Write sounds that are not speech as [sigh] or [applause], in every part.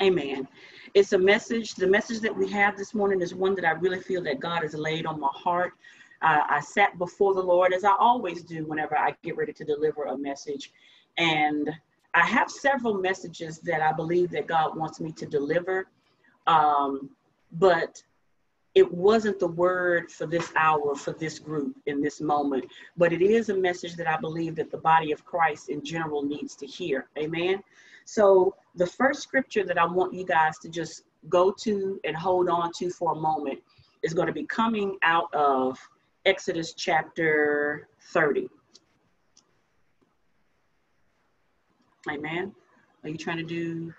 Amen. It's a message. The message that we have this morning is one that I really feel that God has laid on my heart. Uh, I sat before the Lord as I always do whenever I get ready to deliver a message. And I have several messages that I believe that God wants me to deliver. Um, but it wasn't the word for this hour, for this group in this moment, but it is a message that I believe that the body of Christ in general needs to hear. Amen. So the first scripture that I want you guys to just go to and hold on to for a moment is going to be coming out of Exodus chapter 30. Amen. Are you trying to do,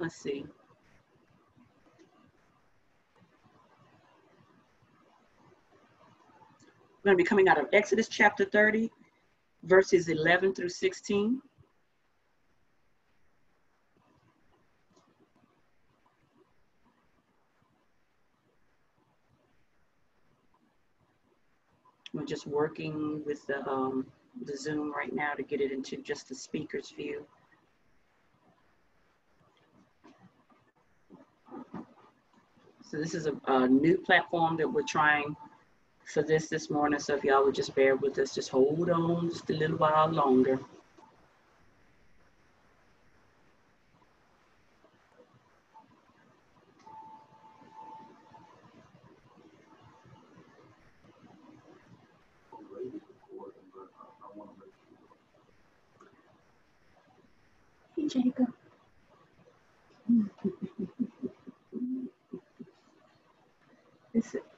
let's see. We're going to be coming out of Exodus chapter 30, verses 11 through 16. We're just working with the, um, the Zoom right now to get it into just the speaker's view. So this is a, a new platform that we're trying for this this morning. So if y'all would just bear with us, just hold on just a little while longer. Jacob.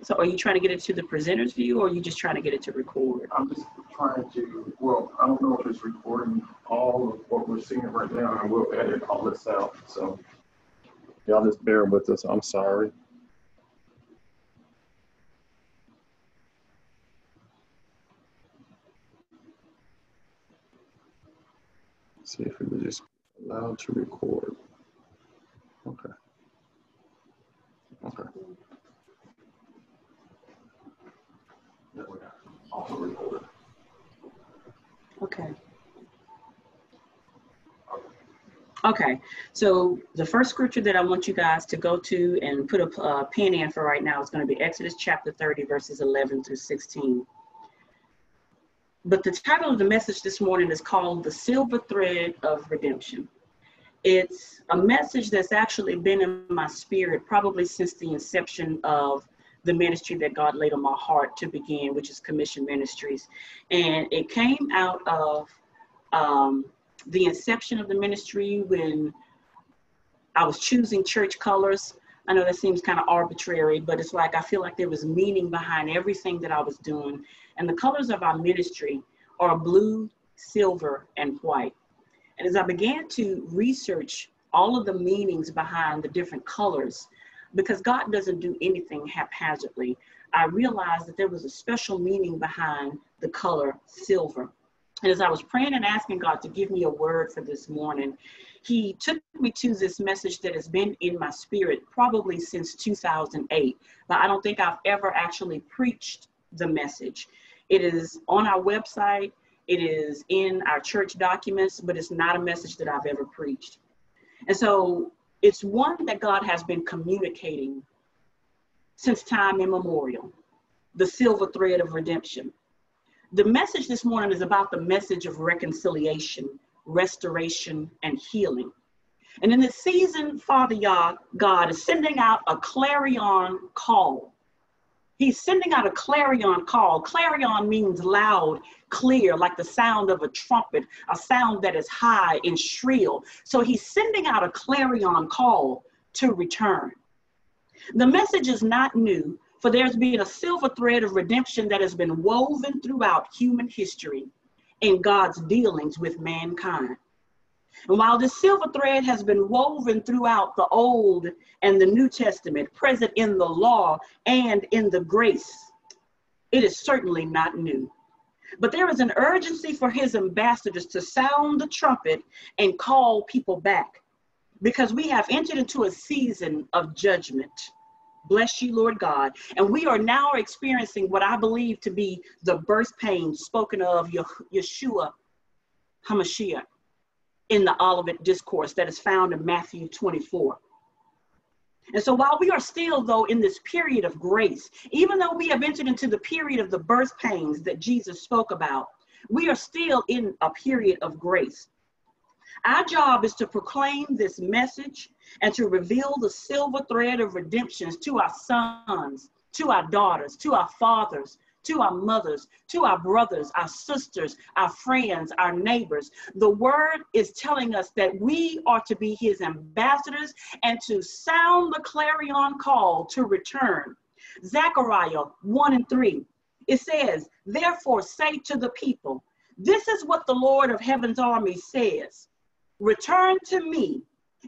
so are you trying to get it to the presenter's view or are you just trying to get it to record? I'm just trying to, well, I don't know if it's recording all of what we're seeing right now and we'll edit all this out. So y'all just bear with us. I'm sorry. see if it was just allowed to record. Okay. Okay. Okay. Okay, so the first scripture that I want you guys to go to and put a uh, in for right now is going to be Exodus chapter 30, verses 11 through 16. But the title of the message this morning is called The Silver Thread of Redemption. It's a message that's actually been in my spirit probably since the inception of the ministry that God laid on my heart to begin, which is Commissioned Ministries. And it came out of um, the inception of the ministry when I was choosing church colors. I know that seems kind of arbitrary, but it's like I feel like there was meaning behind everything that I was doing. And the colors of our ministry are blue, silver, and white. And as I began to research all of the meanings behind the different colors, because God doesn't do anything haphazardly, I realized that there was a special meaning behind the color silver. And as I was praying and asking God to give me a word for this morning, He took me to this message that has been in my spirit probably since 2008. But I don't think I've ever actually preached the message. It is on our website, it is in our church documents, but it's not a message that I've ever preached. And so it's one that God has been communicating since time immemorial the silver thread of redemption. The message this morning is about the message of reconciliation, restoration, and healing. And in this season, Father Yah, God is sending out a clarion call He's sending out a clarion call. Clarion means loud, clear, like the sound of a trumpet, a sound that is high and shrill. So he's sending out a clarion call to return. The message is not new, for there's been a silver thread of redemption that has been woven throughout human history in God's dealings with mankind. And while the silver thread has been woven throughout the Old and the New Testament, present in the law and in the grace, it is certainly not new. But there is an urgency for his ambassadors to sound the trumpet and call people back because we have entered into a season of judgment. Bless you, Lord God. And we are now experiencing what I believe to be the birth pains spoken of Yeshua HaMashiach in the Olivet Discourse that is found in Matthew 24. And so while we are still, though, in this period of grace, even though we have entered into the period of the birth pains that Jesus spoke about, we are still in a period of grace. Our job is to proclaim this message and to reveal the silver thread of redemption to our sons, to our daughters, to our fathers, to our mothers, to our brothers, our sisters, our friends, our neighbors. The word is telling us that we are to be his ambassadors and to sound the clarion call to return. Zechariah 1 and 3. It says, Therefore say to the people, This is what the Lord of heaven's army says Return to me,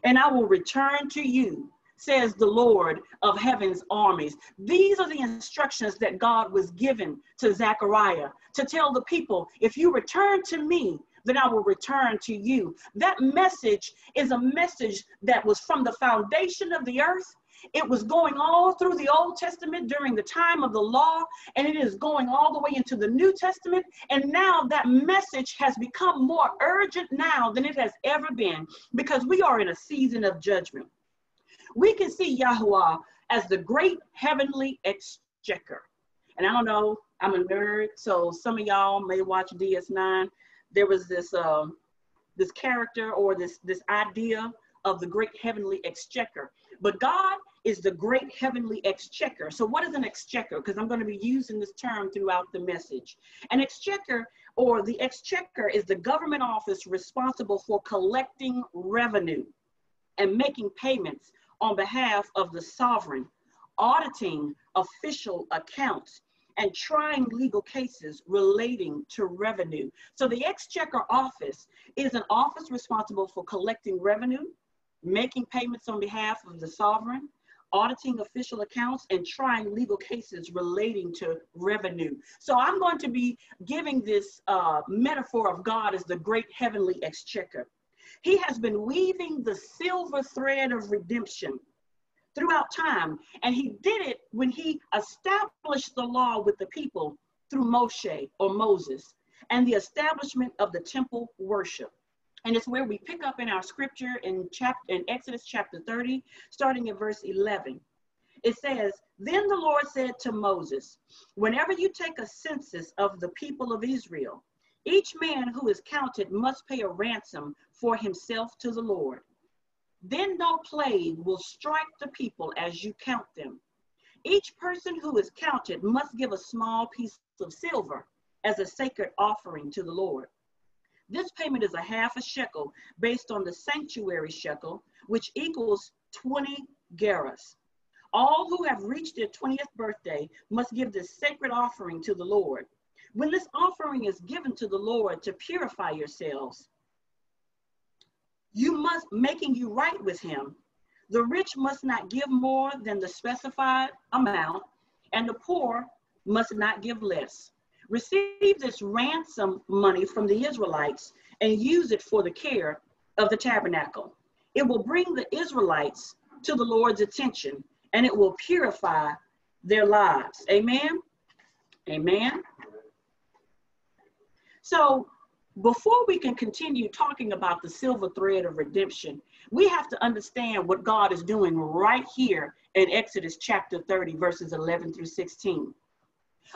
and I will return to you says the Lord of heaven's armies. These are the instructions that God was given to Zechariah to tell the people, if you return to me, then I will return to you. That message is a message that was from the foundation of the earth. It was going all through the Old Testament during the time of the law, and it is going all the way into the New Testament. And now that message has become more urgent now than it has ever been because we are in a season of judgment we can see Yahuwah as the great heavenly exchequer. And I don't know, I'm a nerd, so some of y'all may watch DS9. There was this um, this character or this this idea of the great heavenly exchequer. But God is the great heavenly exchequer. So what is an exchequer? Because I'm going to be using this term throughout the message. An exchequer or the exchequer is the government office responsible for collecting revenue and making payments on behalf of the sovereign, auditing official accounts, and trying legal cases relating to revenue. So the Exchequer Office is an office responsible for collecting revenue, making payments on behalf of the sovereign, auditing official accounts, and trying legal cases relating to revenue. So I'm going to be giving this uh, metaphor of God as the great heavenly exchequer. He has been weaving the silver thread of redemption throughout time. And he did it when he established the law with the people through Moshe or Moses and the establishment of the temple worship. And it's where we pick up in our scripture in chapter in Exodus chapter 30, starting at verse 11. It says, Then the Lord said to Moses, Whenever you take a census of the people of Israel, each man who is counted must pay a ransom for himself to the Lord. Then no plague will strike the people as you count them. Each person who is counted must give a small piece of silver as a sacred offering to the Lord. This payment is a half a shekel based on the sanctuary shekel, which equals 20 gerahs. All who have reached their 20th birthday must give this sacred offering to the Lord. When this offering is given to the Lord to purify yourselves, you must making you right with him. The rich must not give more than the specified amount, and the poor must not give less. Receive this ransom money from the Israelites and use it for the care of the tabernacle. It will bring the Israelites to the Lord's attention and it will purify their lives. Amen. Amen. So before we can continue talking about the silver thread of redemption, we have to understand what God is doing right here in Exodus chapter 30, verses 11 through 16.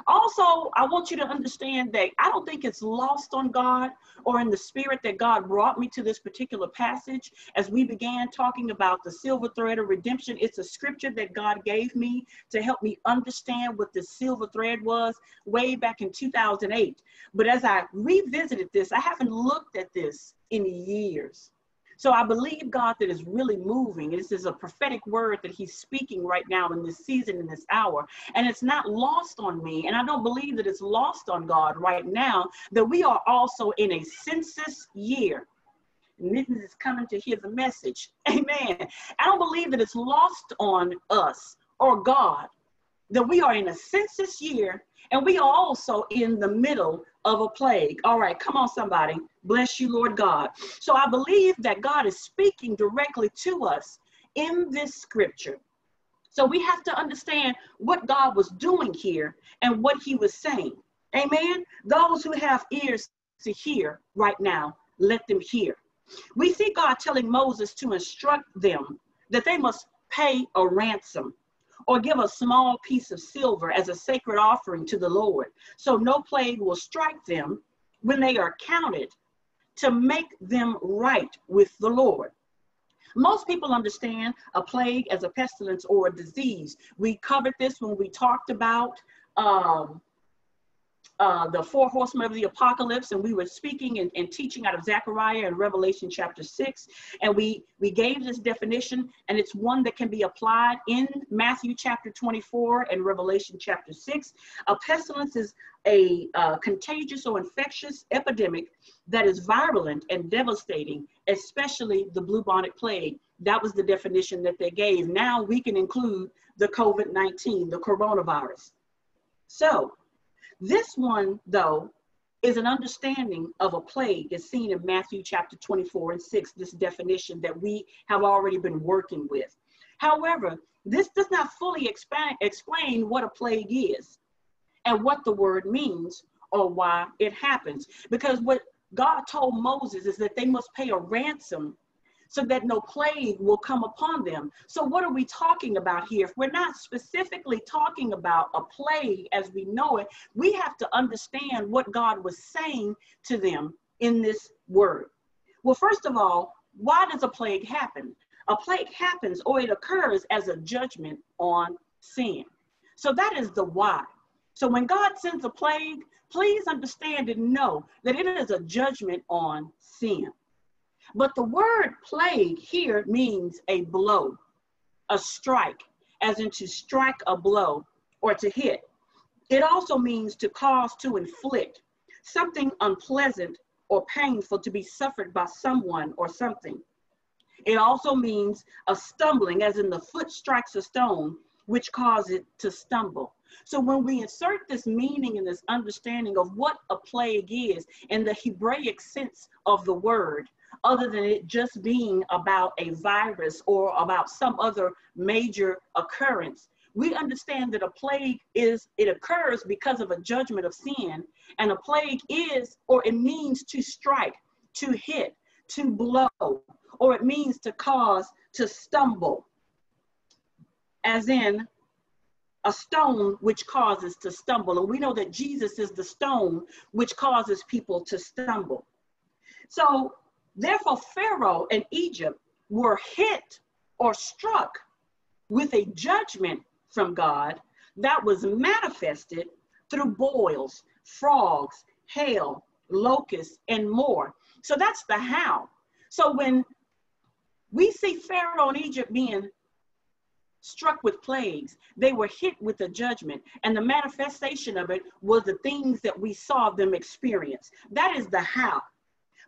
Also, I want you to understand that I don't think it's lost on God or in the spirit that God brought me to this particular passage as we began talking about the silver thread of redemption. It's a scripture that God gave me to help me understand what the silver thread was way back in 2008. But as I revisited this, I haven't looked at this in years. So I believe God that is really moving. This is a prophetic word that He's speaking right now in this season, in this hour. And it's not lost on me. And I don't believe that it's lost on God right now that we are also in a census year. And this is coming to hear the message. [laughs] Amen. I don't believe that it's lost on us or God that we are in a census year and we are also in the middle of a plague. All right, come on, somebody. Bless you, Lord God. So I believe that God is speaking directly to us in this scripture. So we have to understand what God was doing here and what he was saying. Amen. Those who have ears to hear right now, let them hear. We see God telling Moses to instruct them that they must pay a ransom or give a small piece of silver as a sacred offering to the Lord, so no plague will strike them when they are counted to make them right with the Lord. Most people understand a plague as a pestilence or a disease. We covered this when we talked about um, uh, the four horsemen of the apocalypse, and we were speaking and, and, teaching out of Zechariah and Revelation chapter six, and we we gave this definition, and it's one that can be applied in Matthew chapter 24 and Revelation chapter six. A pestilence is a uh, contagious or infectious epidemic that is virulent and devastating, especially the bubonic plague. That was the definition that they gave. Now we can include the COVID 19, the coronavirus. So, this one, though, is an understanding of a plague as seen in Matthew chapter 24 and 6, this definition that we have already been working with. However, this does not fully explain, explain what a plague is and what the word means or why it happens. Because what God told Moses is that they must pay a ransom so that no plague will come upon them. So, what are we talking about here? If we're not specifically talking about a plague as we know it, we have to understand what God was saying to them in this word. Well, first of all, why does a plague happen? A plague happens or it occurs as a judgment on sin. So, that is the why. So, when God sends a plague, please understand and know that it is a judgment on sin. But the word plague here means a blow, a strike, as in to strike a blow or to hit. It also means to cause to inflict something unpleasant or painful to be suffered by someone or something. It also means a stumbling, as in the foot strikes a stone, which causes it to stumble. So when we insert this meaning and this understanding of what a plague is in the Hebraic sense of the word, other than it just being about a virus or about some other major occurrence. We understand that a plague is, it occurs because of a judgment of sin, and a plague is, or it means to strike, to hit, to blow, or it means to cause to stumble, as in a stone which causes to stumble. And we know that Jesus is the stone which causes people to stumble. So Therefore, Pharaoh and Egypt were hit or struck with a judgment from God that was manifested through boils, frogs, hail, locusts, and more. So that's the how. So when we see Pharaoh and Egypt being struck with plagues, they were hit with a judgment, and the manifestation of it was the things that we saw them experience. That is the how.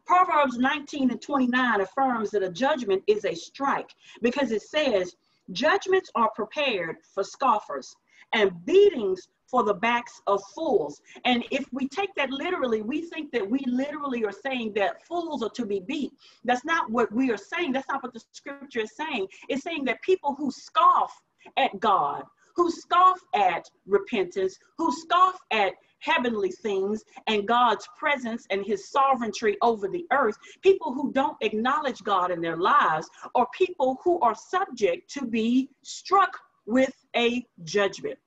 Proverbs 19 and 29 affirms that a judgment is a strike because it says, Judgments are prepared for scoffers and beatings for the backs of fools. And if we take that literally, we think that we literally are saying that fools are to be beat. That's not what we are saying. That's not what the scripture is saying. It's saying that people who scoff at God, who scoff at repentance, who scoff at heavenly things and God's presence and his sovereignty over the earth, people who don't acknowledge God in their lives, or people who are subject to be struck with a judgment.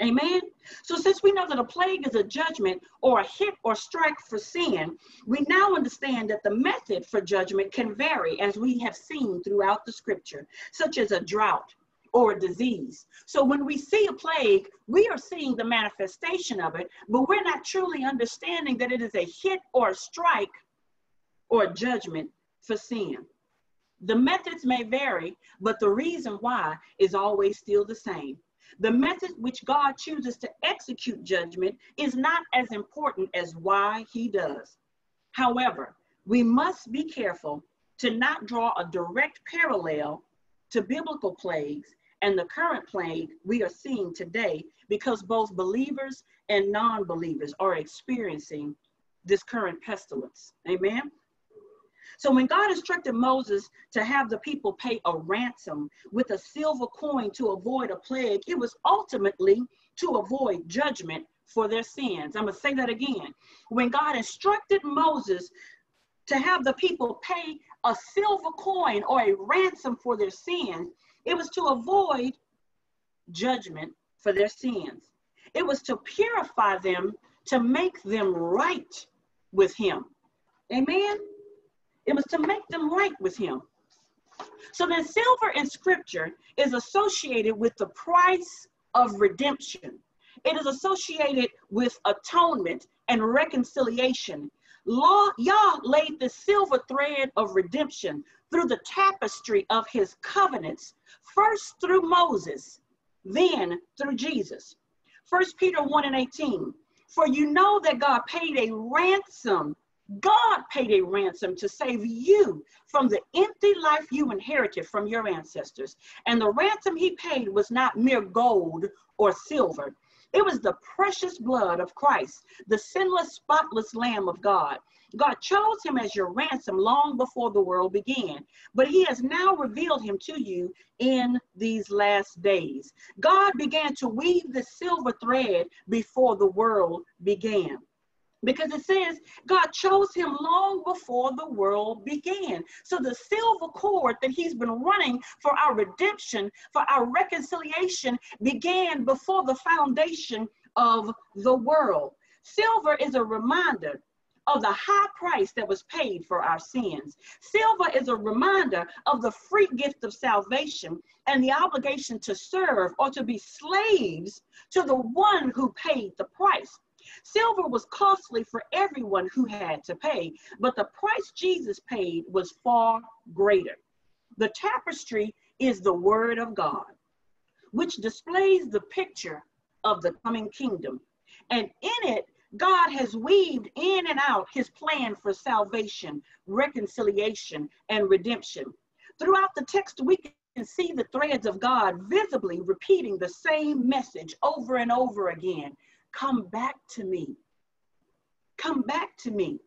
Amen. So, since we know that a plague is a judgment or a hit or strike for sin, we now understand that the method for judgment can vary, as we have seen throughout the scripture, such as a drought, or a disease. So when we see a plague, we are seeing the manifestation of it, but we're not truly understanding that it is a hit or a strike or a judgment for sin. The methods may vary, but the reason why is always still the same. The method which God chooses to execute judgment is not as important as why he does. However, we must be careful to not draw a direct parallel to biblical plagues and the current plague we are seeing today because both believers and non believers are experiencing this current pestilence. Amen. So when God instructed Moses to have the people pay a ransom with a silver coin to avoid a plague, it was ultimately to avoid judgment for their sins. I'm going to say that again. When God instructed Moses to have the people pay a silver coin or a ransom for their sins, it was to avoid judgment for their sins. It was to purify them, to make them right with Him. Amen? It was to make them right with Him. So then, silver in Scripture is associated with the price of redemption. It is associated with atonement and reconciliation. Law, Yah laid the silver thread of redemption through the tapestry of his covenants, first through Moses, then through Jesus. First Peter 1 and 18. For you know that God paid a ransom. God paid a ransom to save you from the empty life you inherited from your ancestors. And the ransom he paid was not mere gold or silver. It was the precious blood of Christ, the sinless, spotless Lamb of God. God chose him as your ransom long before the world began, but he has now revealed him to you in these last days. God began to weave the silver thread before the world began. Because it says God chose him long before the world began. So the silver cord that he's been running for our redemption, for our reconciliation, began before the foundation of the world. Silver is a reminder of the high price that was paid for our sins. Silver is a reminder of the free gift of salvation and the obligation to serve or to be slaves to the one who paid the price. Silver was costly for everyone who had to pay, but the price Jesus paid was far greater. The tapestry is the word of God, which displays the picture of the coming kingdom. And in it, God has weaved in and out his plan for salvation, reconciliation, and redemption. Throughout the text, we can see the threads of God visibly repeating the same message over and over again Come back to me. Come back to me.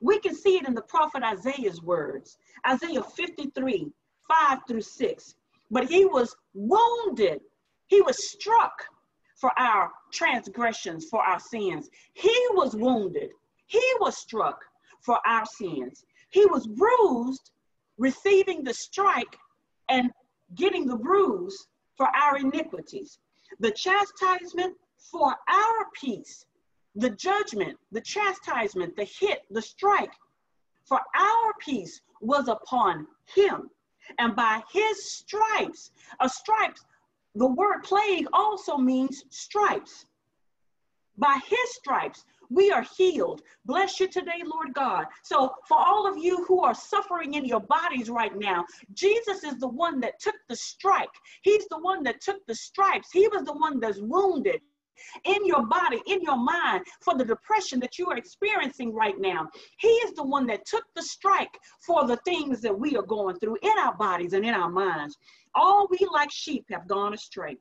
We can see it in the prophet Isaiah's words Isaiah 53 5 through 6. But he was wounded, he was struck for our transgressions, for our sins. He was wounded, he was struck for our sins. He was bruised, receiving the strike and getting the bruise for our iniquities. The chastisement for our peace, the judgment, the chastisement, the hit, the strike for our peace was upon him. And by his stripes, a stripes the word plague also means stripes. By his stripes, we are healed. Bless you today, Lord God. So, for all of you who are suffering in your bodies right now, Jesus is the one that took the strike. He's the one that took the stripes. He was the one that's wounded in your body, in your mind, for the depression that you are experiencing right now. He is the one that took the strike for the things that we are going through in our bodies and in our minds. All we like sheep have gone astray.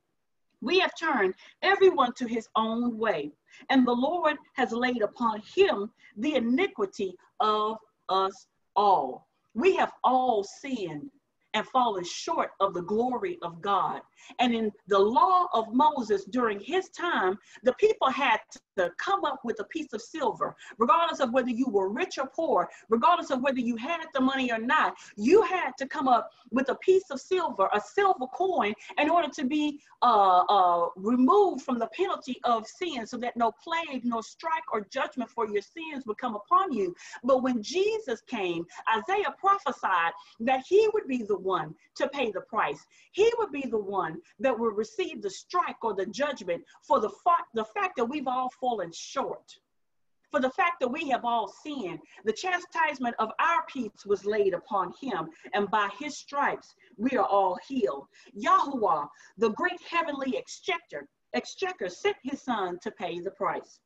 We have turned everyone to his own way, and the Lord has laid upon him the iniquity of us all. We have all sinned and fallen short of the glory of God. And in the law of Moses during his time, the people had to come up with a piece of silver, regardless of whether you were rich or poor, regardless of whether you had the money or not. You had to come up with a piece of silver, a silver coin, in order to be uh, uh, removed from the penalty of sin so that no plague, no strike, or judgment for your sins would come upon you. But when Jesus came, Isaiah prophesied that he would be the one to pay the price. He would be the one that will receive the strike or the judgment for the, fa- the fact that we've all fallen short. For the fact that we have all sinned, the chastisement of our peace was laid upon him, and by his stripes we are all healed. Yahuwah, the great heavenly exchequer, exchequer sent his son to pay the price.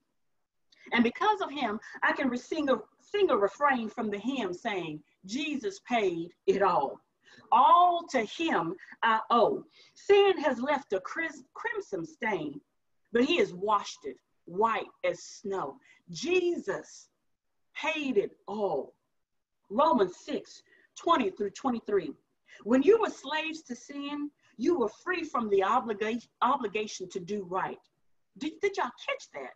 And because of him, I can sing a, sing a refrain from the hymn saying, Jesus paid it all all to him I owe. Sin has left a crimson stain, but he has washed it white as snow. Jesus paid it all. Romans 6, 20 through 23. When you were slaves to sin, you were free from the obligation, obligation to do right. Did, did y'all catch that?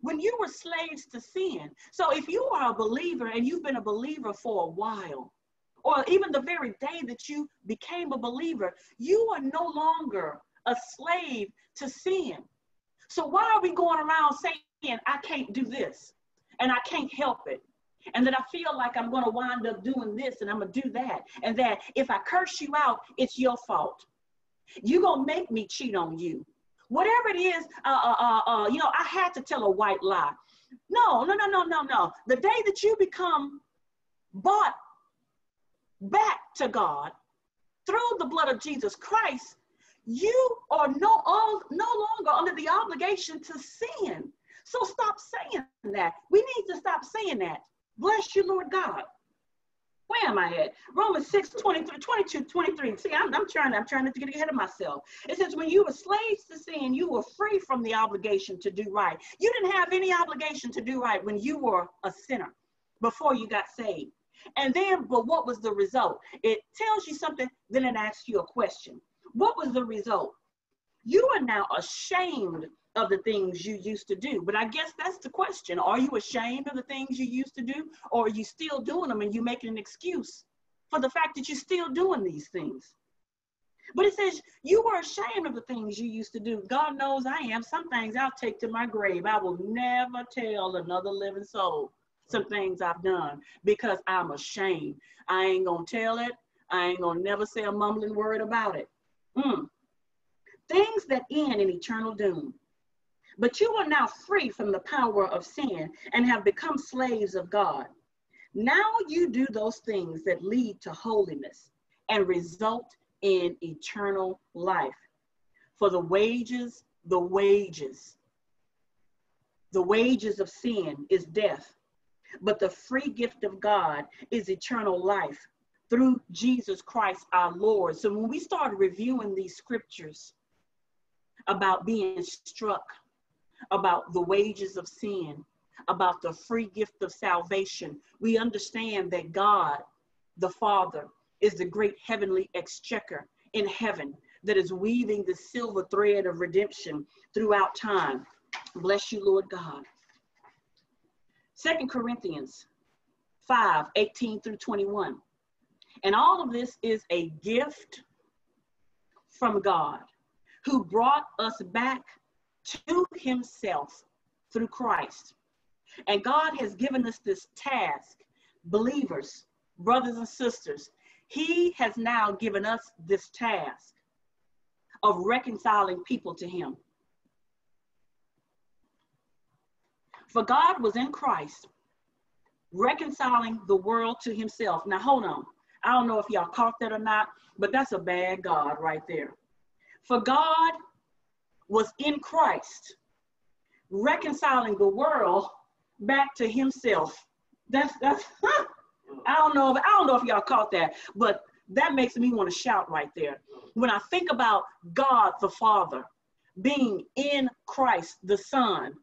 when you were slaves to sin. So if you are a believer and you've been a believer for a while, or even the very day that you became a believer, you are no longer a slave to sin. So why are we going around saying, I can't do this and I can't help it? And that I feel like I'm going to wind up doing this and I'm going to do that. And that if I curse you out, it's your fault. You're going to make me cheat on you. Whatever it is, uh, uh, uh, uh, you know, I had to tell a white lie. No, no, no, no, no, no. The day that you become bought back to God through the blood of Jesus Christ, you are no, all, no longer under the obligation to sin. So stop saying that. We need to stop saying that. Bless you, Lord God. Where am I at? Romans 6, 23, 22, 23. See, I'm, I'm trying, I'm trying to get ahead of myself. It says, when you were slaves to sin, you were free from the obligation to do right. You didn't have any obligation to do right when you were a sinner before you got saved. And then, but what was the result? It tells you something, then it asks you a question. What was the result? You are now ashamed of the things you used to do. But I guess that's the question. Are you ashamed of the things you used to do? Or are you still doing them and you making an excuse for the fact that you're still doing these things? But it says, You were ashamed of the things you used to do. God knows I am. Some things I'll take to my grave. I will never tell another living soul some things I've done because I'm ashamed. I ain't gonna tell it. I ain't gonna never say a mumbling word about it. Mm. Things that end in eternal doom. But you are now free from the power of sin and have become slaves of God. Now you do those things that lead to holiness and result in eternal life. For the wages, the wages, the wages of sin is death, but the free gift of God is eternal life through Jesus Christ our Lord. So when we start reviewing these scriptures about being struck about the wages of sin, about the free gift of salvation, we understand that God, the Father, is the great heavenly exchequer in heaven that is weaving the silver thread of redemption throughout time. Bless you, Lord God. Second Corinthians 5 18 through 21. And all of this is a gift from God who brought us back to himself through Christ. And God has given us this task, believers, brothers and sisters. He has now given us this task of reconciling people to him. For God was in Christ, reconciling the world to himself. Now, hold on. I don't know if y'all caught that or not, but that's a bad God right there. For God was in Christ, reconciling the world back to himself. That's that's [laughs] I don't know if I don't know if y'all caught that, but that makes me want to shout right there. When I think about God the Father being in Christ the Son,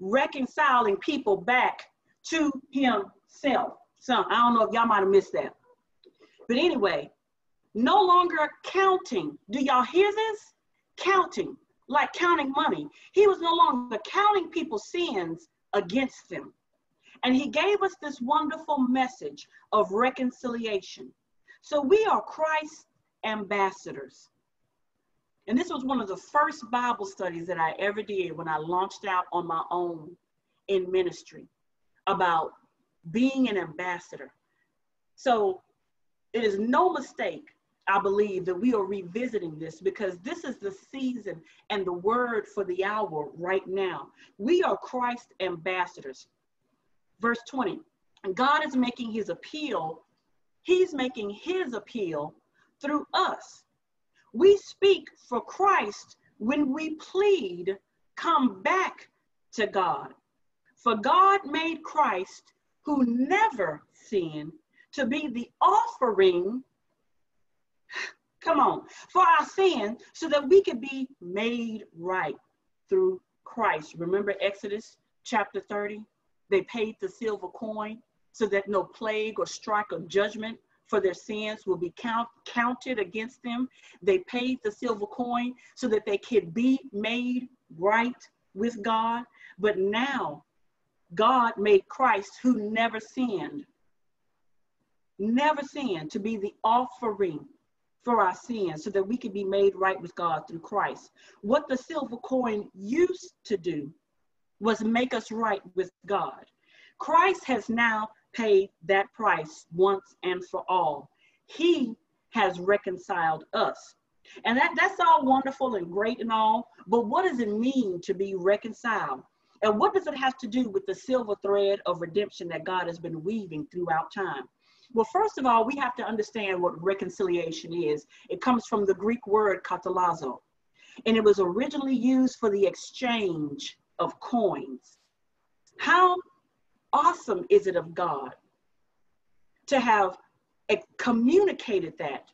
reconciling people back to himself. So I don't know if y'all might have missed that. But anyway, no longer counting. Do y'all hear this? Counting like counting money. He was no longer counting people's sins against them. And he gave us this wonderful message of reconciliation. So we are Christ's ambassadors. And this was one of the first Bible studies that I ever did when I launched out on my own in ministry about being an ambassador. So it is no mistake I believe that we are revisiting this because this is the season and the word for the hour right now. We are Christ ambassadors. Verse 20 God is making his appeal, he's making his appeal through us. We speak for Christ when we plead, come back to God. For God made Christ, who never sinned, to be the offering Come on, for our sin, so that we could be made right through Christ. Remember Exodus chapter 30? They paid the silver coin so that no plague or strike of judgment for their sins will be count, counted against them. They paid the silver coin so that they could be made right with God. But now God made Christ, who never sinned, never sinned, to be the offering for our sins so that we could be made right with God through Christ. What the silver coin used to do was make us right with God. Christ has now paid that price once and for all. He has reconciled us. And that, that's all wonderful and great and all, but what does it mean to be reconciled? And what does it have to do with the silver thread of redemption that God has been weaving throughout time? Well, first of all, we have to understand what reconciliation is. It comes from the Greek word katalazo, and it was originally used for the exchange of coins. How awesome is it of God to have communicated that,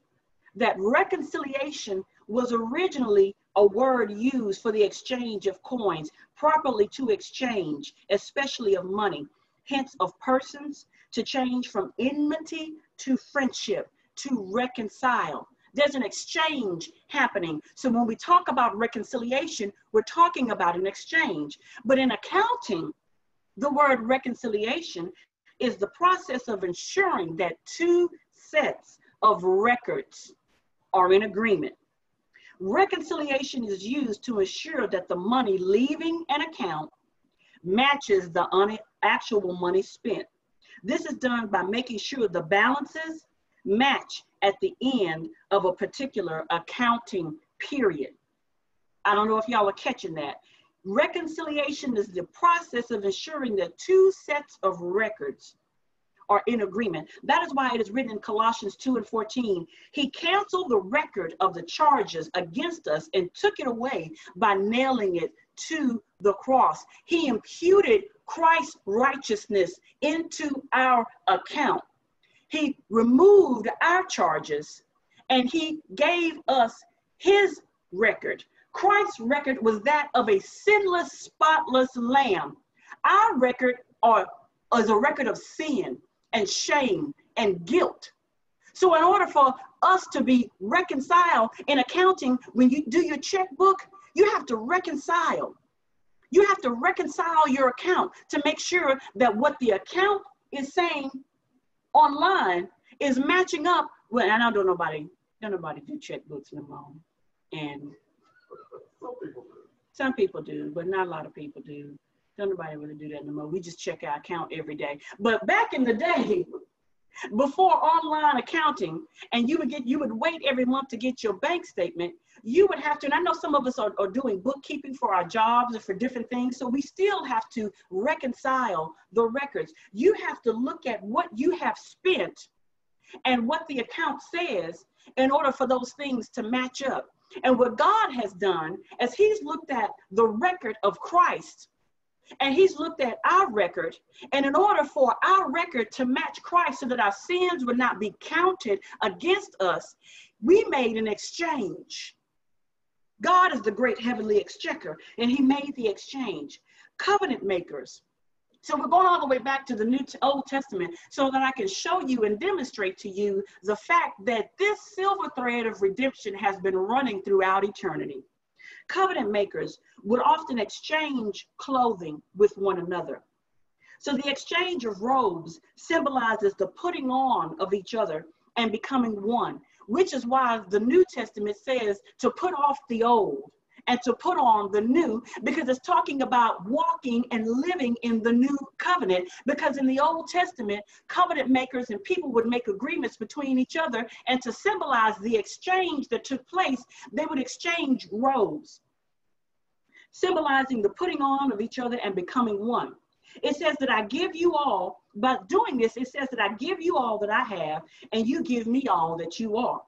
that reconciliation was originally a word used for the exchange of coins, properly to exchange, especially of money, hence of persons, to change from enmity to friendship, to reconcile. There's an exchange happening. So when we talk about reconciliation, we're talking about an exchange. But in accounting, the word reconciliation is the process of ensuring that two sets of records are in agreement. Reconciliation is used to ensure that the money leaving an account matches the actual money spent. This is done by making sure the balances match at the end of a particular accounting period. I don't know if y'all are catching that. Reconciliation is the process of ensuring that two sets of records are in agreement. That is why it is written in Colossians 2 and 14. He canceled the record of the charges against us and took it away by nailing it to the cross. He imputed Christ's righteousness into our account. He removed our charges and he gave us his record. Christ's record was that of a sinless, spotless lamb. Our record are, is a record of sin and shame and guilt. So, in order for us to be reconciled in accounting, when you do your checkbook, you have to reconcile. You have to reconcile your account to make sure that what the account is saying online is matching up. Well, and I don't nobody, don't nobody do checkbooks no more. And some people do, but not a lot of people do. Don't nobody really do that no more. We just check our account every day. But back in the day, before online accounting, and you would get you would wait every month to get your bank statement, you would have to, and I know some of us are, are doing bookkeeping for our jobs and for different things, so we still have to reconcile the records. You have to look at what you have spent and what the account says in order for those things to match up. And what God has done as He's looked at the record of Christ and he's looked at our record. And in order for our record to match Christ so that our sins would not be counted against us, we made an exchange. God is the great heavenly exchequer, and he made the exchange. Covenant makers. So we're going all the way back to the New Old Testament so that I can show you and demonstrate to you the fact that this silver thread of redemption has been running throughout eternity. Covenant makers would often exchange clothing with one another. So the exchange of robes symbolizes the putting on of each other and becoming one, which is why the New Testament says to put off the old and to put on the new because it's talking about walking and living in the new covenant. Because in the Old Testament, covenant makers and people would make agreements between each other, and to symbolize the exchange that took place, they would exchange robes, symbolizing the putting on of each other and becoming one. It says that I give you all, by doing this, it says that I give you all that I have, and you give me all that you are.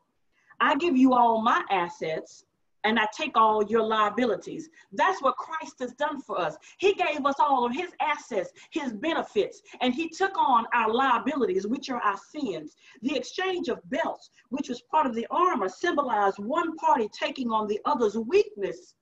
I give you all my assets, and I take all your liabilities. That's what Christ has done for us. He gave us all of his assets, his benefits, and he took on our liabilities, which are our sins. The exchange of belts, which was part of the armor, symbolized one party taking on the other's weakness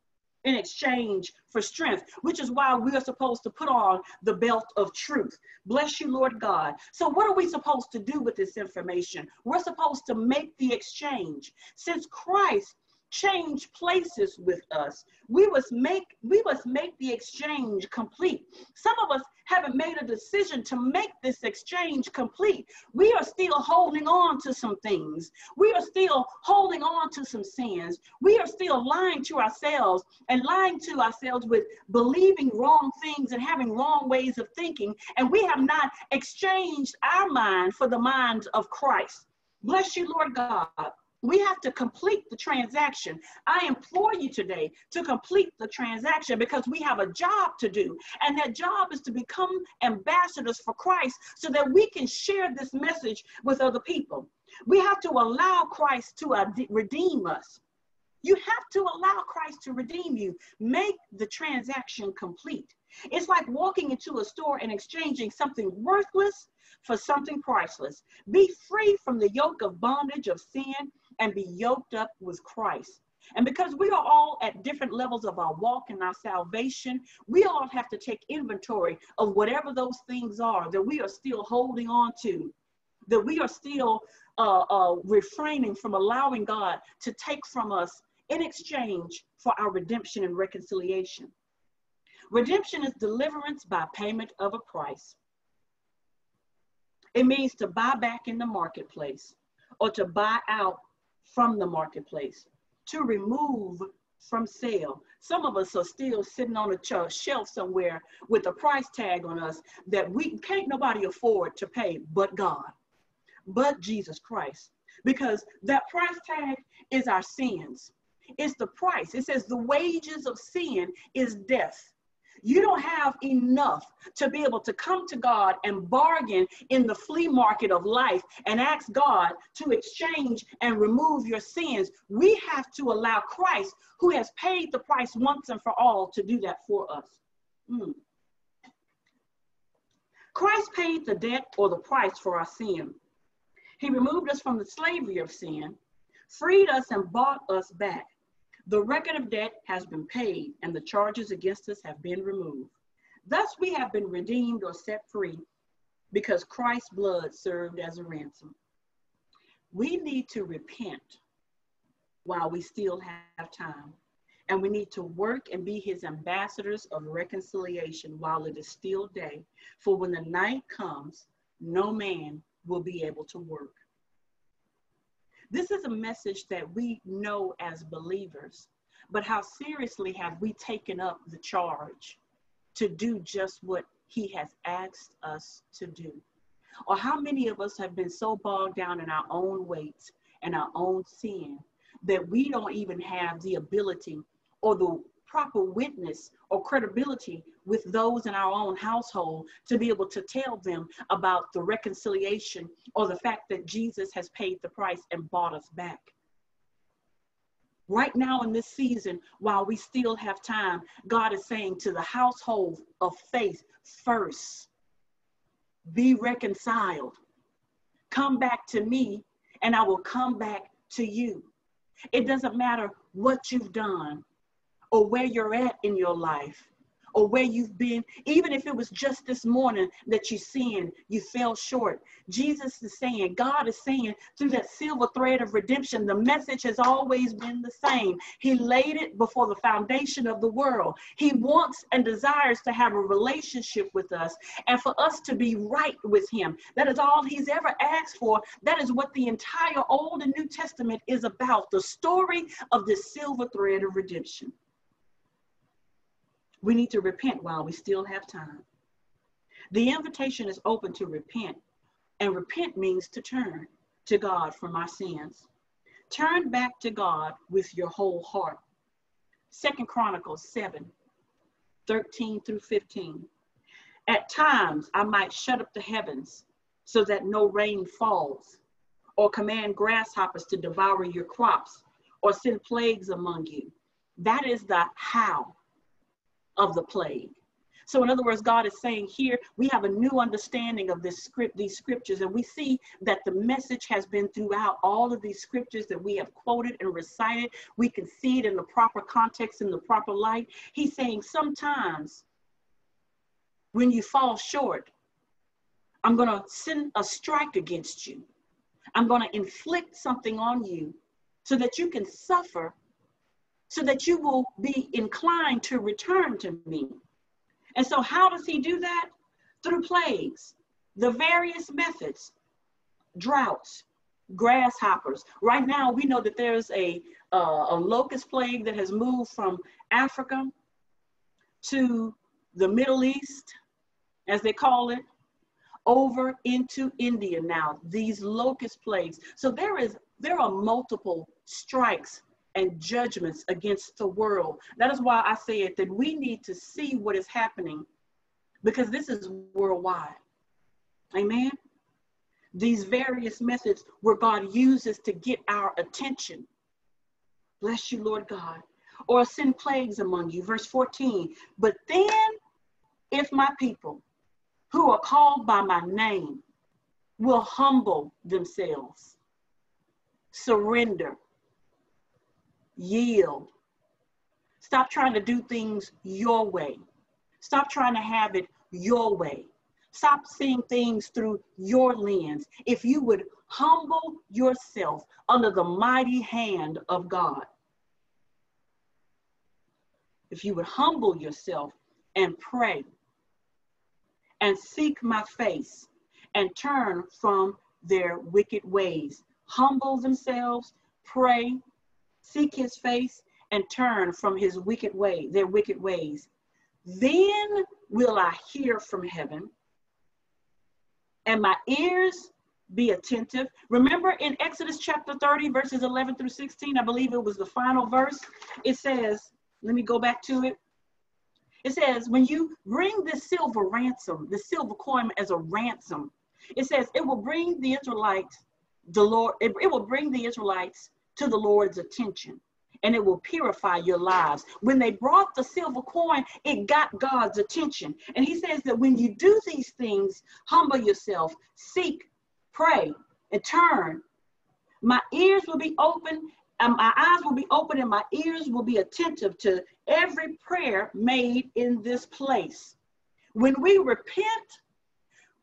in exchange for strength, which is why we are supposed to put on the belt of truth. Bless you, Lord God. So, what are we supposed to do with this information? We're supposed to make the exchange. Since Christ change places with us. We must make we must make the exchange complete. Some of us haven't made a decision to make this exchange complete. We are still holding on to some things. We are still holding on to some sins. We are still lying to ourselves and lying to ourselves with believing wrong things and having wrong ways of thinking. And we have not exchanged our mind for the mind of Christ. Bless you, Lord God. We have to complete the transaction. I implore you today to complete the transaction because we have a job to do. And that job is to become ambassadors for Christ so that we can share this message with other people. We have to allow Christ to uh, redeem us. You have to allow Christ to redeem you. Make the transaction complete. It's like walking into a store and exchanging something worthless for something priceless. Be free from the yoke of bondage of sin and be yoked up with Christ. And because we are all at different levels of our walk and our salvation, we all have to take inventory of whatever those things are that we are still holding on to, that we are still uh, uh, refraining from allowing God to take from us in exchange for our redemption and reconciliation. Redemption is deliverance by payment of a price. It means to buy back in the marketplace or to buy out from the marketplace, to remove from sale. Some of us are still sitting on a shelf somewhere with a price tag on us that we can't nobody afford to pay but God, but Jesus Christ. Because that price tag is our sins. It's the price. It says the wages of sin is death. You don't have enough to be able to come to God and bargain in the flea market of life and ask God to exchange and remove your sins. We have to allow Christ, who has paid the price once and for all, to do that for us. Mm. Christ paid the debt or the price for our sin. He removed us from the slavery of sin, freed us, and bought us back. The record of debt has been paid and the charges against us have been removed. Thus we have been redeemed or set free because Christ's blood served as a ransom. We need to repent while we still have time. And we need to work and be his ambassadors of reconciliation while it is still day. For when the night comes, no man will be able to work. This is a message that we know as believers, but how seriously have we taken up the charge to do just what he has asked us to do? Or how many of us have been so bogged down in our own weights and our own sin that we don't even have the ability or the proper witness or credibility with those in our own household to be able to tell them about the reconciliation or the fact that Jesus has paid the price and bought us back. Right now, in this season, while we still have time, God is saying to the household of faith first, be reconciled. Come back to me, and I will come back to you. It doesn't matter what you've done, or where you're at in your life or where you've been, even if it was just this morning that you sinned, you fell short. Jesus is saying, God is saying through that silver thread of redemption, the message has always been the same. He laid it before the foundation of the world. He wants and desires to have a relationship with us and for us to be right with Him. That is all He's ever asked for. That is what the entire Old and New Testament is about the story of this silver thread of redemption. We need to repent while we still have time. The invitation is open to repent, and repent means to turn to God from our sins. Turn back to God with your whole heart. Second Chronicles 7, 13 through 15. At times I might shut up the heavens so that no rain falls, or command grasshoppers to devour your crops, or send plagues among you. That is the how of the plague. So, in other words, God is saying here we have a new understanding of this script, these scriptures, and we see that the message has been throughout all of these scriptures that we have quoted and recited. We can see it in the proper context, in the proper light. He's saying sometimes when you fall short, I'm going to send a strike against you. I'm going to inflict something on you so that you can suffer so that you will be inclined to return to me. And so, how does he do that? Through plagues, the various methods, droughts, grasshoppers. Right now, we know that there's a, uh, a locust plague that has moved from Africa to the Middle East, as they call it, over into India now, these locust plagues. So there is there are multiple strikes and judgments against the world. That is why I say it that we need to see what is happening because this is worldwide. Amen. These various methods where God uses to get our attention. Bless you, Lord God. Or send plagues among you. Verse 14. But then, if my people who are called by my name will humble themselves, surrender, yield. Stop trying to do things your way. Stop trying to have it your way. Stop seeing things through your lens. If you would humble yourself under the mighty hand of God, if you would humble yourself and pray and seek my face and turn from their wicked ways, humble themselves, pray, seek his face, and turn from his wicked way, their wicked ways. Then will I hear from heaven, and my ears be attentive. Remember in Exodus chapter 30, verses 11 through 16, I believe it was the final verse. It says, let me go back to it. It says, when you bring the silver ransom, the silver coin as a ransom, it says it will bring the Israelites, the Lord, it, it will bring the Israelites to the Lord's attention and it will purify your lives. When they brought the silver coin, it got God's attention. And he says that when you do these things, humble yourself, seek, pray, and turn. My ears will be open, and my eyes will be open, and my ears will be attentive to every prayer made in this place. When we repent,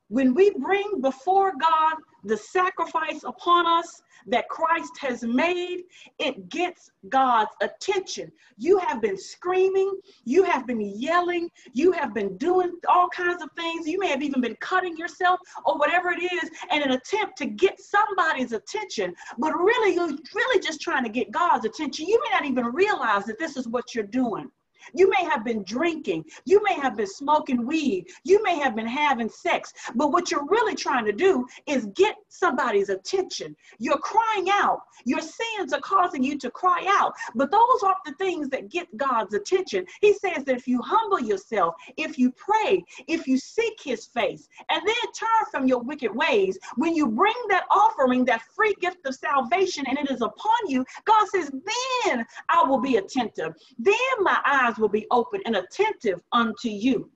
when we bring before God the sacrifice upon us that Christ has made, it gets God's attention. You have been screaming, you have been yelling, you have been doing all kinds of things. You may have even been cutting yourself or whatever it is in an attempt to get somebody's attention, but really, you're really just trying to get God's attention. You may not even realize that this is what you're doing. You may have been drinking. You may have been smoking weed. You may have been having sex. But what you're really trying to do is get somebody's attention. You're crying out. Your sins are causing you to cry out. But those aren't the things that get God's attention. He says that if you humble yourself, if you pray, if you seek his face, and then turn from your wicked ways, when you bring that offering, that free gift of salvation, and it is upon you, God says, then I will be attentive. Then my eyes eyes will be open and attentive unto you.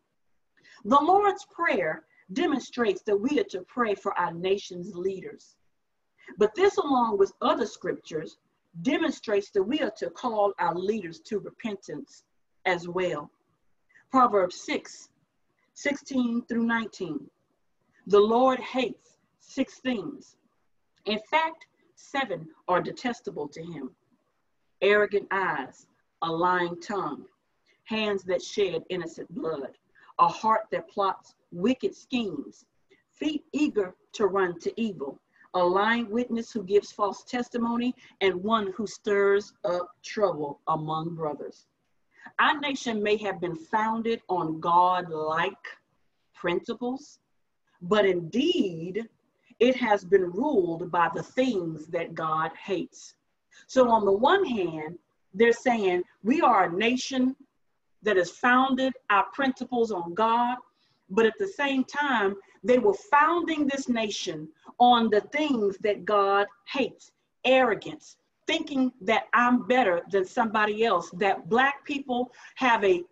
The Lord's Prayer demonstrates that we are to pray for our nation's leaders. But this, along with other scriptures, demonstrates that we are to call our leaders to repentance as well. Proverbs 6 16 through 19. The Lord hates six things. In fact, seven are detestable to him arrogant eyes, a lying tongue, hands that shed innocent blood, a heart that plots wicked schemes, feet eager to run to evil, a lying witness who gives false testimony, and one who stirs up trouble among brothers. Our nation may have been founded on God like principles, but indeed, it has been ruled by the things that God hates. So, on the one hand, they're saying we are a nation that has founded our principles on God, but at the same time, they were founding this nation on the things that God hates arrogance, thinking that I'm better than somebody else, that Black people have a,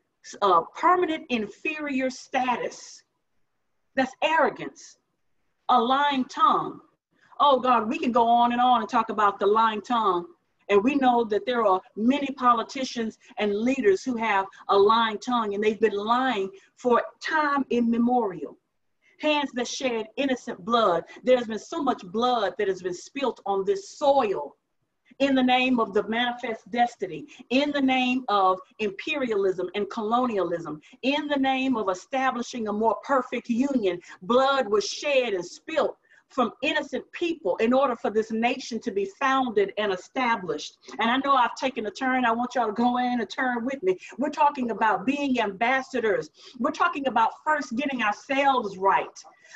a permanent inferior status. That's arrogance, a lying tongue. Oh God, we can go on and on and talk about the lying tongue and we know that there are many politicians and leaders who have a lying tongue and they've been lying for time immemorial. Hands that shed innocent blood. There's been so much blood that has been spilt on this soil. in the name of the manifest destiny, in the name of imperialism and colonialism, in the name of establishing a more perfect union. Blood was shed and spilt from innocent people in order for this nation to be founded and established. And I know I've taken a turn. I want y'all to go in and turn with me. We're talking about being ambassadors. We're talking about first getting ourselves right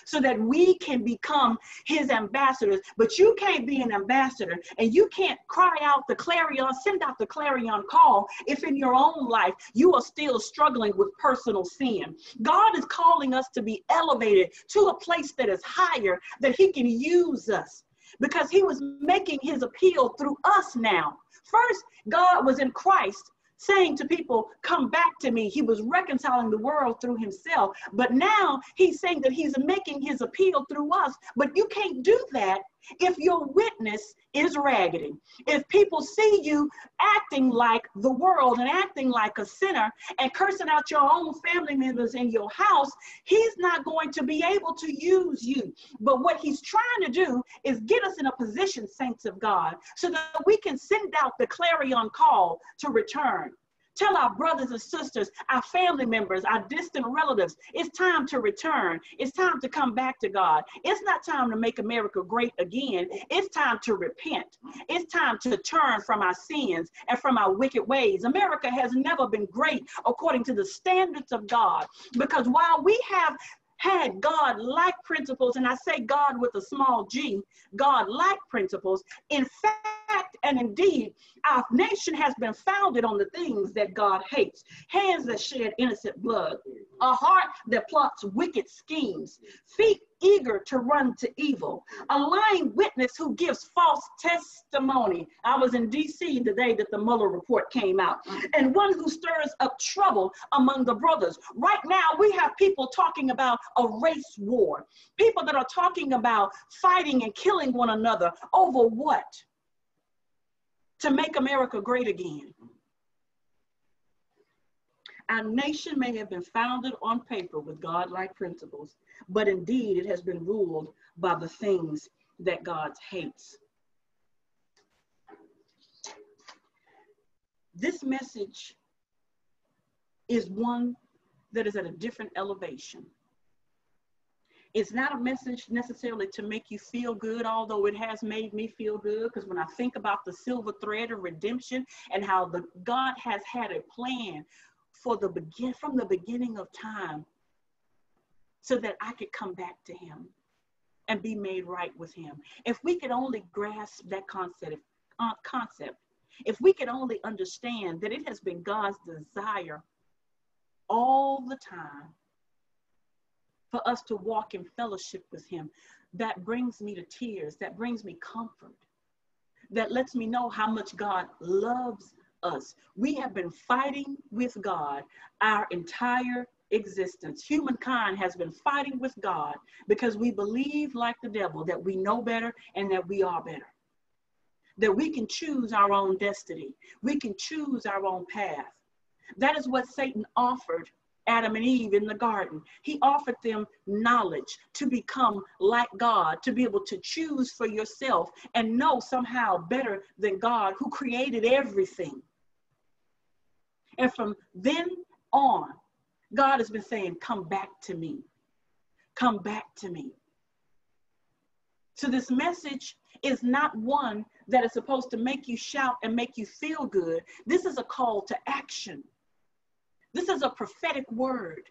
so that we can become his ambassadors. But you can't be an ambassador and you can't cry out the clarion, send out the clarion call if in your own life you are still struggling with personal sin. God is calling us to be elevated to a place that is higher, that he can use us because he was making his appeal through us now. First, God was in Christ saying to people, Come back to me. He was reconciling the world through himself. But now he's saying that he's making his appeal through us. But you can't do that if your witness is raggedy. If people see you acting like the world and acting like a sinner and cursing out your own family members in your house, he's not going to be able to use you. But what he's trying to do is get us in a position, saints of God, so that we can send out the clarion call to return. Tell our brothers and sisters, our family members, our distant relatives, it's time to return. It's time to come back to God. It's not time to make America great again. It's time to repent. It's time to turn from our sins and from our wicked ways. America has never been great according to the standards of God because while we have had God like principles, and I say God with a small g, God like principles, in fact and indeed, our nation has been founded on the things that God hates hands that shed innocent blood, a heart that plots wicked schemes, feet eager to run to evil, a lying witness who gives false testimony. I was in DC the day that the Mueller report came out, and one who stirs up trouble among the brothers. Right now, we have people talking about a race war, people that are talking about fighting and killing one another over what? To make America great again. Our nation may have been founded on paper with God-like principles, but indeed it has been ruled by the things that God hates. This message is one that is at a different elevation. It's not a message necessarily to make you feel good, although it has made me feel good. Because when I think about the silver thread of redemption and how the God has had a plan for the begin from the beginning of time so that I could come back to him and be made right with him. If we could only grasp that concept, uh, concept, if we could only understand that it has been God's desire all the time for us to walk in fellowship with him, that brings me to tears, that brings me comfort, that lets me know how much God loves us. We have been fighting with God our entire existence. Humankind has been fighting with God because we believe, like the devil, that we know better and that we are better. That we can choose our own destiny, we can choose our own path. That is what Satan offered Adam and Eve in the garden. He offered them knowledge to become like God, to be able to choose for yourself and know somehow better than God who created everything. And from then on, God has been saying, Come back to me. Come back to me. So, this message is not one that is supposed to make you shout and make you feel good. This is a call to action. This is a prophetic word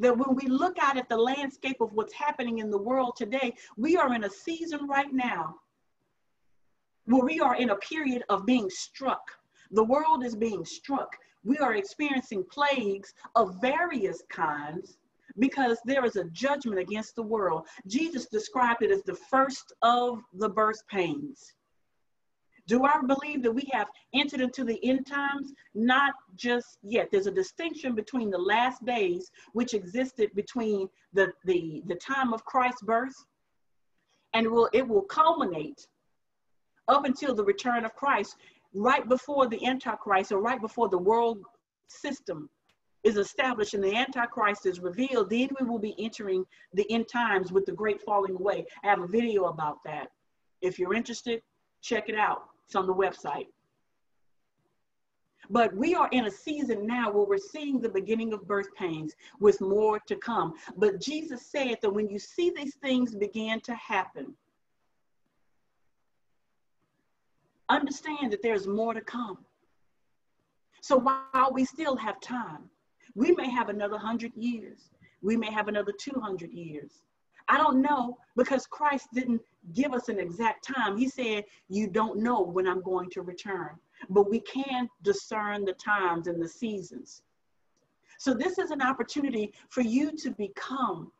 that when we look out at the landscape of what's happening in the world today, we are in a season right now where we are in a period of being struck. The world is being struck we are experiencing plagues of various kinds because there is a judgment against the world. Jesus described it as the first of the birth pains. Do I believe that we have entered into the end times? Not just yet. There's a distinction between the last days, which existed between the, the, the time of Christ's birth, and it will, it will culminate up until the return of Christ right before the Antichrist or right before the world system is established and the Antichrist is revealed, then we will be entering the end times with the great falling away. I have a video about that. If you're interested, check it out. It's on the website. But we are in a season now where we're seeing the beginning of birth pains with more to come. But Jesus said that when you see these things begin to happen, understand that there's more to come. So while we still have time, we may have another 100 years, we may have another 200 years. I don't know because Christ didn't give us an exact time. He said, You don't know when I'm going to return, but we can discern the times and the seasons. So, this is an opportunity for you to become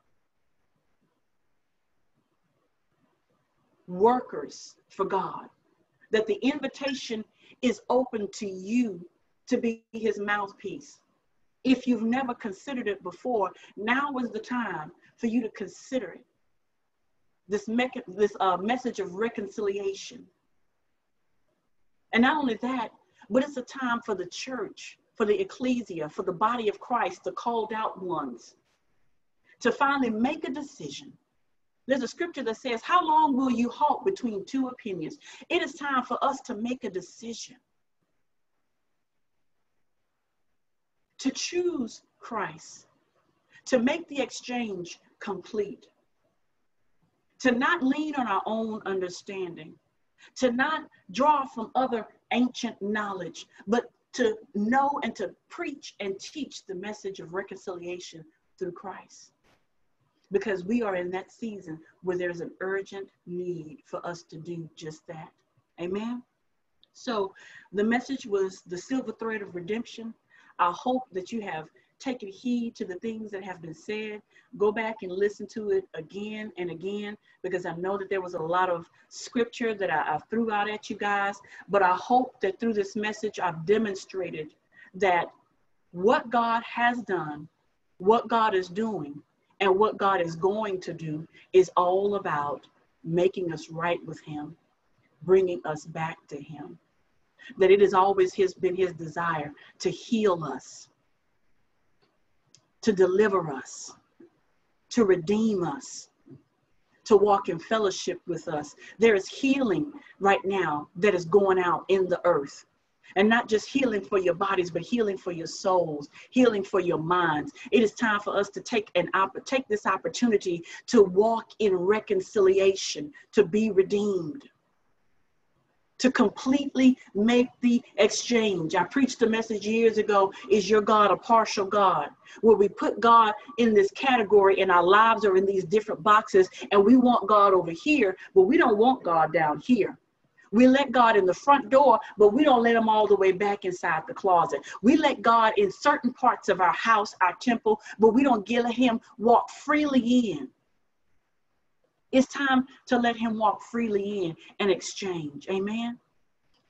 workers for God that the invitation is open to you to be his mouthpiece. If you've never considered it before, now is the time for you to consider it. This, mecha- this uh, message of reconciliation. And not only that, but it's a time for the church, for the ecclesia, for the body of Christ, the called out ones, to finally make a decision there's a scripture that says, How long will you halt between two opinions? It is time for us to make a decision to choose Christ, to make the exchange complete, to not lean on our own understanding, to not draw from other ancient knowledge, but to know and to preach and teach the message of reconciliation through Christ because we are in that season where there's an urgent need for us to do just that. Amen. So the message was the silver thread of redemption. I hope that you have taken heed to the things that have been said. Go back and listen to it again and again because I know that there was a lot of scripture that I, I threw out at you guys. But I hope that through this message, I've demonstrated that what God has done, what God is doing, and what God is going to do is all about making us right with Him, bringing us back to Him. That it has always his, been His desire to heal us, to deliver us, to redeem us, to walk in fellowship with us. There is healing right now that is going out in the earth and not just healing for your bodies, but healing for your souls, healing for your minds. It is time for us to take an opp- take this opportunity to walk in reconciliation, to be redeemed, to completely make the exchange. I preached a message years ago: Is your God a partial God? Where we put God in this category, and our lives are in these different boxes, and we want God over here, but we don't want God down here. We let God in the front door, but we don't let him all the way back inside the closet. We let God in certain parts of our house, our temple, but we don't let him walk freely in. It's time to let him walk freely in and exchange. Amen.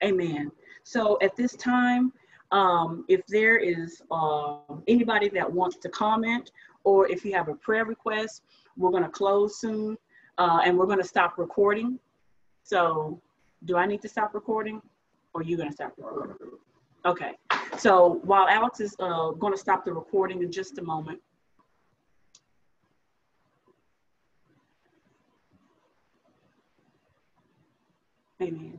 Amen. So at this time, um, if there is uh, anybody that wants to comment, or if you have a prayer request, we're going to close soon uh, and we're going to stop recording. So do I need to stop recording or are you gonna stop recording? Okay, so while Alex is uh, gonna stop the recording in just a moment. Amen.